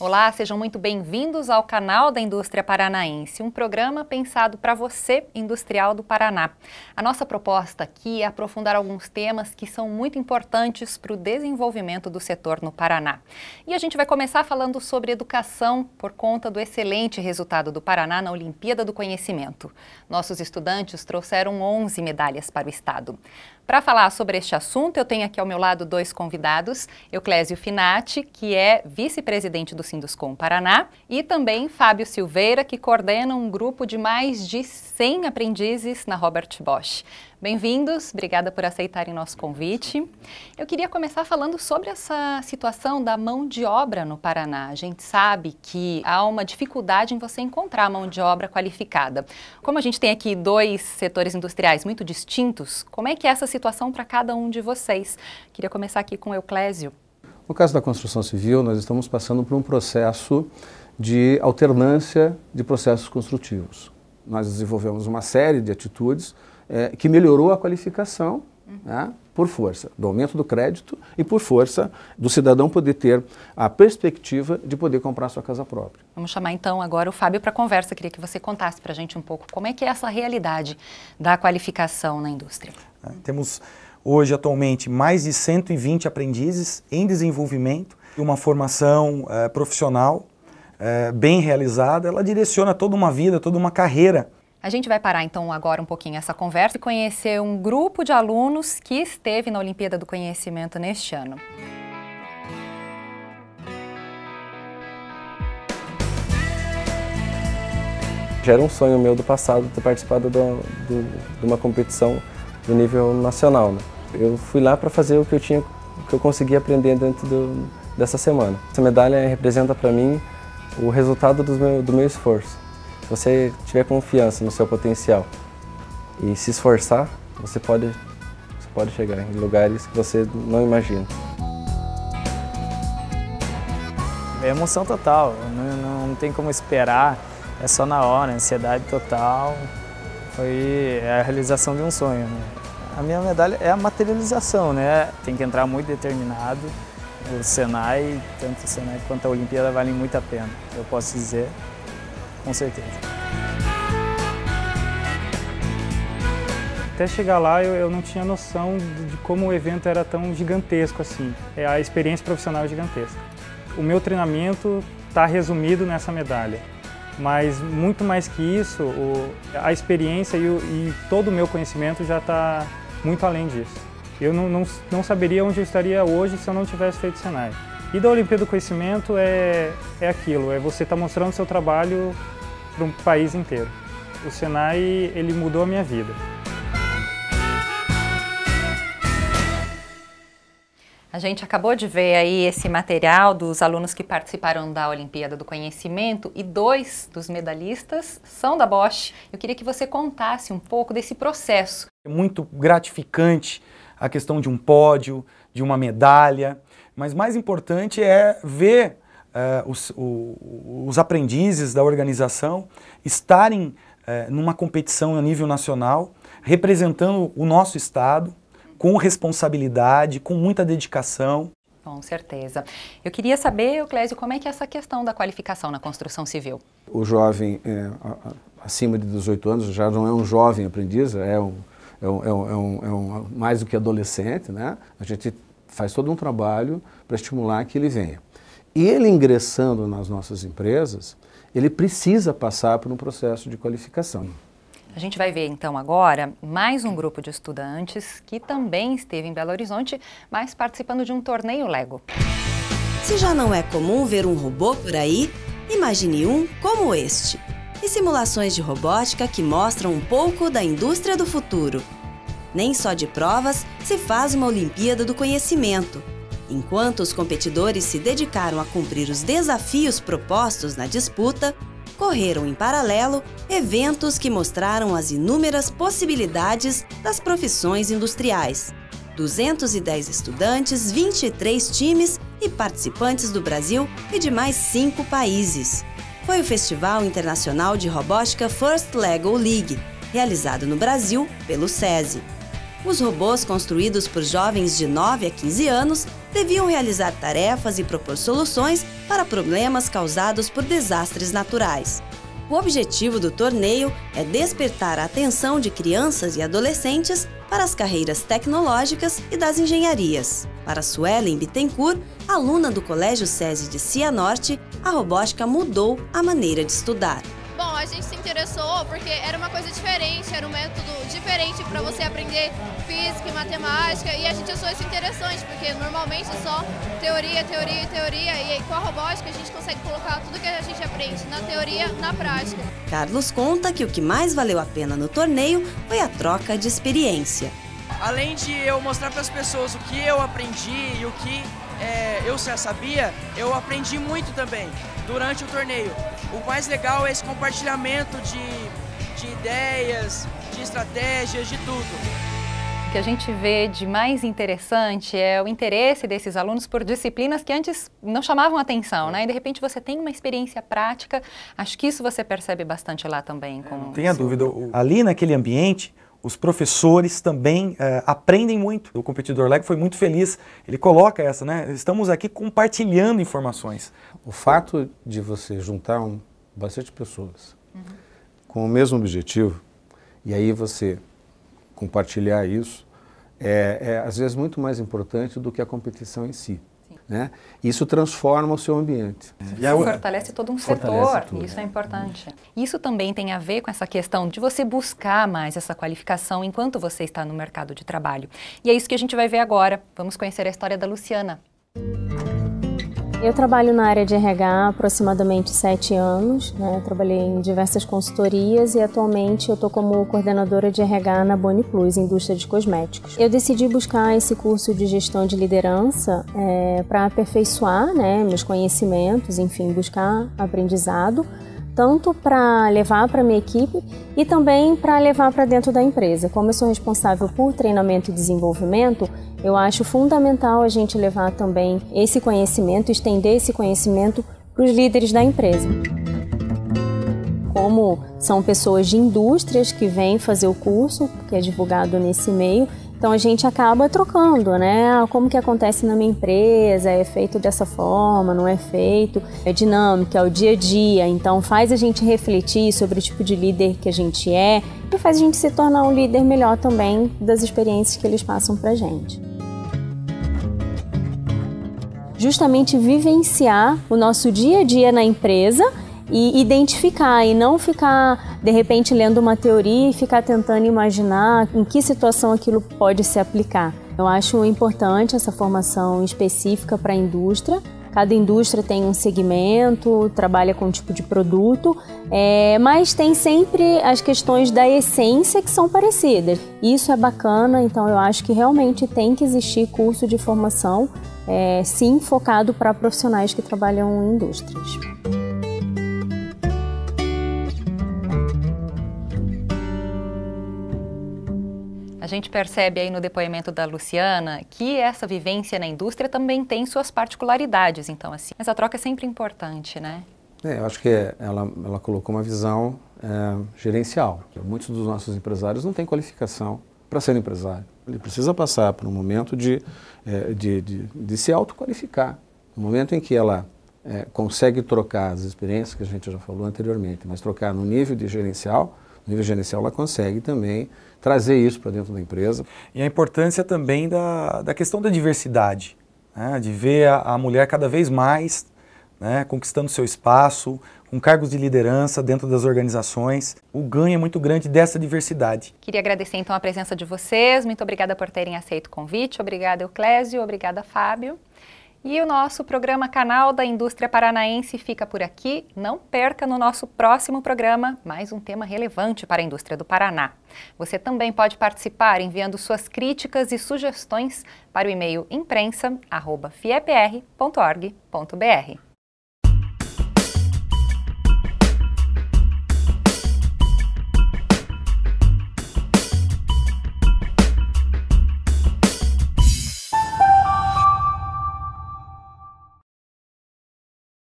Olá, sejam muito bem-vindos ao canal da Indústria Paranaense, um programa pensado para você, industrial do Paraná. A nossa proposta aqui é aprofundar alguns temas que são muito importantes para o desenvolvimento do setor no Paraná. E a gente vai começar falando sobre educação por conta do excelente resultado do Paraná na Olimpíada do Conhecimento. Nossos estudantes trouxeram 11 medalhas para o estado. Para falar sobre este assunto, eu tenho aqui ao meu lado dois convidados, Euclésio Finati, que é vice-presidente do Sinduscom Paraná, e também Fábio Silveira, que coordena um grupo de mais de 100 aprendizes na Robert Bosch. Bem-vindos, obrigada por aceitarem nosso convite. Eu queria começar falando sobre essa situação da mão de obra no Paraná. A gente sabe que há uma dificuldade em você encontrar mão de obra qualificada. Como a gente tem aqui dois setores industriais muito distintos, como é que é essa situação para cada um de vocês? Queria começar aqui com o Euclésio. No caso da construção civil, nós estamos passando por um processo de alternância de processos construtivos. Nós desenvolvemos uma série de atitudes é, que melhorou a qualificação uhum. né, por força do aumento do crédito e por força do cidadão poder ter a perspectiva de poder comprar sua casa própria. Vamos chamar então agora o Fábio para conversa. Queria que você contasse para a gente um pouco como é que é essa realidade da qualificação na indústria. É, temos hoje atualmente mais de 120 aprendizes em desenvolvimento, uma formação é, profissional é, bem realizada, ela direciona toda uma vida, toda uma carreira a gente vai parar então agora um pouquinho essa conversa e conhecer um grupo de alunos que esteve na Olimpíada do Conhecimento neste ano. Já era um sonho meu do passado ter participado do, do, de uma competição do nível nacional. Né? Eu fui lá para fazer o que eu tinha, que eu consegui aprender dentro do, dessa semana. Essa medalha representa para mim o resultado do meu, do meu esforço. Se você tiver confiança no seu potencial e se esforçar, você pode, você pode chegar em lugares que você não imagina. É emoção total, não, não tem como esperar, é só na hora, ansiedade total. Foi a realização de um sonho. Né? A minha medalha é a materialização, né? Tem que entrar muito determinado. O Senai, tanto o Senai quanto a Olimpíada valem muito a pena, eu posso dizer com certeza. Até chegar lá eu, eu não tinha noção de, como o evento era tão gigantesco assim. É a experiência profissional é gigantesca. O meu treinamento está resumido nessa medalha, mas muito mais que isso, o, a experiência e, o, e, todo o meu conhecimento já está muito além disso. Eu não, não, não saberia onde eu estaria hoje se eu não tivesse feito Senai. E da Olimpíada do Conhecimento é, é aquilo, é você estar tá mostrando seu trabalho para um país inteiro. O Senai, ele mudou a minha vida. A gente acabou de ver aí esse material dos alunos que participaram da Olimpíada do Conhecimento e dois dos medalhistas são da Bosch. Eu queria que você contasse um pouco desse processo. É muito gratificante a questão de um pódio, de uma medalha, mas mais importante é ver uh, os, o, os, aprendizes da organização estarem uh, numa competição a nível nacional, representando o nosso Estado, com responsabilidade, com muita dedicação. Com certeza. Eu queria saber, Clésio, como é que é essa questão da qualificação na construção civil? O jovem é, acima de 18 anos já não é um jovem aprendiz, é um, é um, é um, é um, é um mais do que adolescente, né? A gente faz todo um trabalho para estimular que ele venha. E ele ingressando nas nossas empresas, ele precisa passar por um processo de qualificação. A gente vai ver então agora mais um grupo de estudantes que também esteve em Belo Horizonte, mas participando de um torneio Lego. Se já não é comum ver um robô por aí, imagine um como este. E simulações de robótica que mostram um pouco da indústria do futuro. Nem só de provas se faz uma Olimpíada do Conhecimento. Enquanto os competidores se dedicaram a cumprir os desafios propostos na disputa, correram em paralelo eventos que mostraram as inúmeras possibilidades das profissões industriais. 210 estudantes, 23 times e participantes do Brasil e de mais cinco países. Foi o Festival Internacional de Robótica First Lego League, realizado no Brasil pelo SESI. Os robôs construídos por jovens de 9 a 15 anos deviam realizar tarefas e propor soluções para problemas causados por desastres naturais. O objetivo do torneio é despertar a atenção de crianças e adolescentes para as carreiras tecnológicas e das engenharias. Para Suelen Bittencourt, aluna do Colégio SESI de Cianorte, a robótica mudou a maneira de estudar. A gente se interessou porque era uma coisa diferente, era um método diferente para você aprender física e matemática e a gente achou isso interessante porque normalmente é só teoria, teoria e teoria e com a robótica a gente consegue colocar tudo que a gente aprende na teoria na prática. Carlos conta que o que mais valeu a pena no torneio foi a troca de experiência. Além de eu mostrar para as pessoas o que eu aprendi e o que é, eu já sabia, eu aprendi muito também durante o torneio. O mais legal é esse compartilhamento de, de ideias, de estratégias, de tudo. O que a gente vê de mais interessante é o interesse desses alunos por disciplinas que antes não chamavam atenção, né? E de repente você tem uma experiência prática, acho que isso você percebe bastante lá também. Com não tenha dúvida, ali naquele ambiente, os professores também uh, aprendem muito. O competidor Lego foi muito feliz. Ele coloca essa, né? Estamos aqui compartilhando informações. O fato de você juntar um, bastante pessoas uhum. com o mesmo objetivo e aí você compartilhar isso é, é às vezes muito mais importante do que a competição em si. Né? Isso transforma o seu ambiente. Isso fortalece todo um fortalece setor, tudo. isso é importante. Isso também tem a ver com essa questão de você buscar mais essa qualificação enquanto você está no mercado de trabalho. E é isso que a gente vai ver agora. Vamos conhecer a história da Luciana. Eu trabalho na área de RH há aproximadamente sete anos. Né? trabalhei em diversas consultorias e atualmente eu estou como coordenadora de RH na Boni Plus, indústria de cosméticos. Eu decidi buscar esse curso de gestão de liderança é, para aperfeiçoar né, meus conhecimentos, enfim, buscar aprendizado tanto para levar para minha equipe e também para levar para dentro da empresa. Como eu sou responsável por treinamento e desenvolvimento, eu acho fundamental a gente levar também esse conhecimento, estender esse conhecimento para os líderes da empresa. Como são pessoas de indústrias que vêm fazer o curso, que é divulgado nesse meio, então a gente acaba trocando, né? Ah, como que acontece na minha empresa? É feito dessa forma? Não é feito? É dinâmica, é o dia a dia. Então faz a gente refletir sobre o tipo de líder que a gente é e faz a gente se tornar um líder melhor também das experiências que eles passam pra gente justamente vivenciar o nosso dia a dia na empresa e identificar e não ficar de repente lendo uma teoria e ficar tentando imaginar em que situação aquilo pode se aplicar. Eu acho importante essa formação específica para a indústria. Cada indústria tem um segmento, trabalha com um tipo de produto, é, mas tem sempre as questões da essência que são parecidas. Isso é bacana, então eu acho que realmente tem que existir curso de formação, é, sim, focado para profissionais que trabalham em indústrias. Gente percebe aí no depoimento da Luciana que essa vivência na indústria também tem suas particularidades, então assim. Mas a troca é sempre importante, né? É, eu acho que ela, ela colocou uma visão é, gerencial. Muitos dos nossos empresários não têm qualificação para ser empresário. Ele precisa passar por um momento de, é, de, de, de, se autoqualificar. No momento em que ela é, consegue trocar as experiências que a gente já falou anteriormente, mas trocar no nível de gerencial, nível gerencial ela consegue também trazer isso para dentro da empresa. E a importância também da, da questão da diversidade, né? de ver a, a, mulher cada vez mais né? conquistando seu espaço, com cargos de liderança dentro das organizações. O ganho é muito grande dessa diversidade. Queria agradecer então a presença de vocês, muito obrigada por terem aceito o convite, obrigada Euclésio, obrigada Fábio. E o nosso programa Canal da Indústria Paranaense fica por aqui. Não perca no nosso próximo programa mais um tema relevante para a indústria do Paraná. Você também pode participar enviando suas críticas e sugestões para o e-mail imprensa@fiepr.org.br.